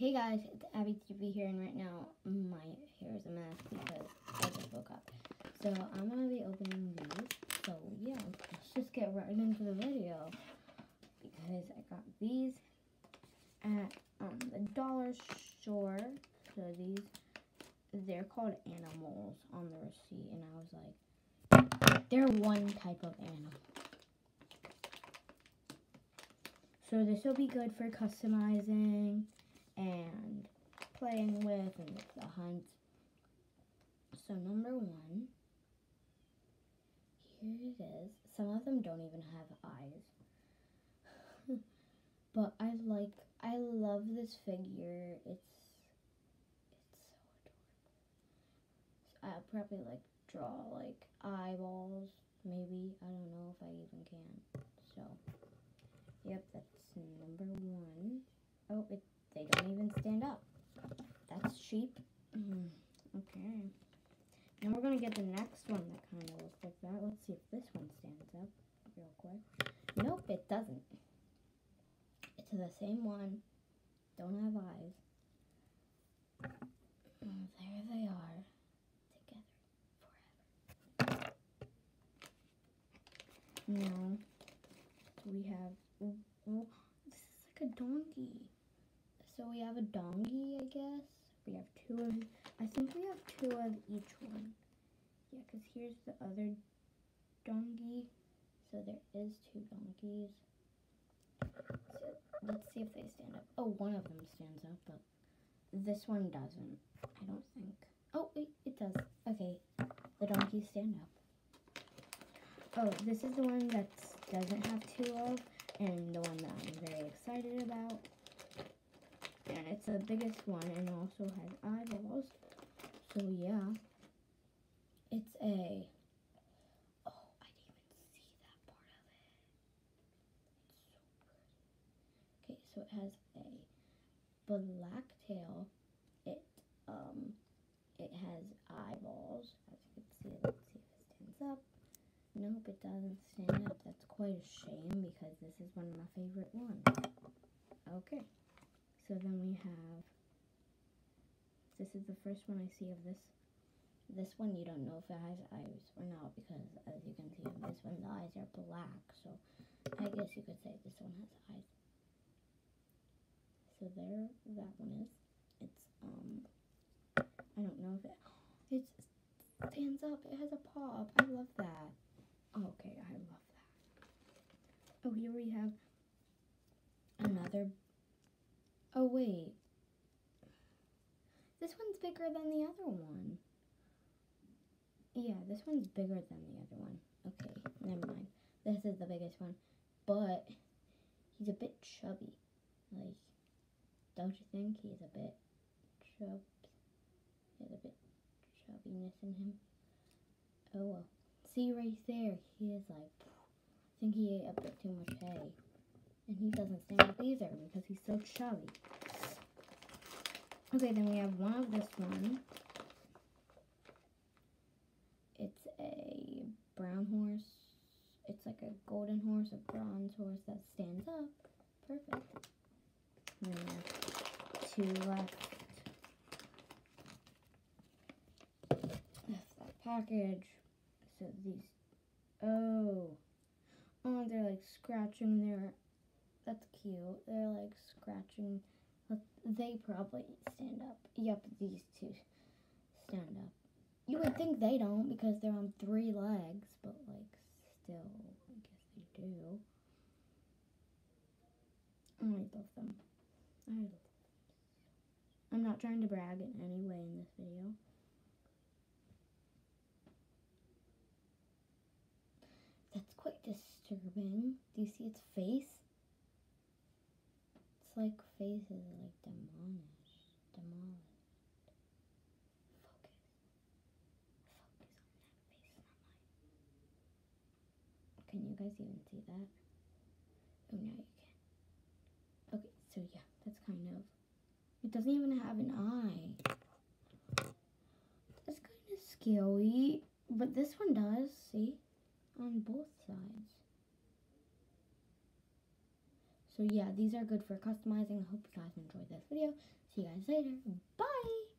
Hey guys, it's Abby TV here, and right now my hair is a mess because I just woke up. So I'm gonna be opening these. So yeah, let's just get right into the video because I got these at um, the dollar store. So these, they're called animals on the receipt, and I was like, they're one type of animal. So this will be good for customizing and playing with and the hunt. So number one, here it is. Some of them don't even have eyes. but I like, I love this figure. It's, it's so adorable. I'll probably like draw like eyeballs, maybe. I don't know if I even can. So, yep, that's number one. Oh, it they don't even stand up. That's cheap. Mm, okay. Now we're going to get the next one that kind of looks like that. Let's see if this one stands up real quick. Nope, it doesn't. It's the same one. Don't have eyes. Oh, there they are. Together forever. Now, we have... This is like a donkey. So we have a donkey, I guess. We have two of, I think we have two of each one. Yeah, because here's the other donkey. So there is two donkeys. So let's see if they stand up. Oh, one of them stands up, but this one doesn't. I don't think. Oh, wait, it does. Okay, the donkeys stand up. Oh, this is the one that doesn't have two of, and the one that I'm very excited about and it's the biggest one and also has eyeballs. So yeah, a, oh, I didn't even see that part of it. It's so pretty. Okay, so it has a black tail. It, um, it has eyeballs, as you can see. Let's see if it stands up. Nope, it doesn't stand up. That's quite a shame because this is one of my favorite ones. Okay. So then we have, this is the first one I see of this. This one you don't know if it has eyes or not because as you can see on this one the eyes are black. So I guess you could say this one has eyes. So there that one is. It's, um, I don't know if it, it stands up. It has a paw up. I love that. Okay, I love that. Oh, here we have another Oh, wait. This one's bigger than the other one. Yeah, this one's bigger than the other one. Okay, never mind. This is the biggest one. But he's a bit chubby. Like, don't you think he's a bit chub? He has a bit chubbiness in him. Oh well. See right there, he is like, I think he ate a bit too much hay. And he doesn't stand up either because he's so chubby. Okay, then we have one of this one. It's a brown horse. It's like a golden horse, a bronze horse that stands up. Perfect. And then two left. That's that package. So these, oh, oh, they're like scratching their that's cute. They're like scratching. They probably stand up. Yep, these two stand up. You would think they don't because they're on three legs, but like still, I guess they do. I love them. I. I'm not trying to brag in any way in this video. That's quite disturbing. Do you see its face? It's like faces like demolished. Demolished. Focus. Focus on that face, not mine. Can you guys even see that? Oh, now you can. Okay, so yeah, that's kind of... It doesn't even have an eye. That's kind of scary. But this one does, see? On both sides. So yeah, these are good for customizing. I hope you guys enjoyed this video. See you guys later. Bye.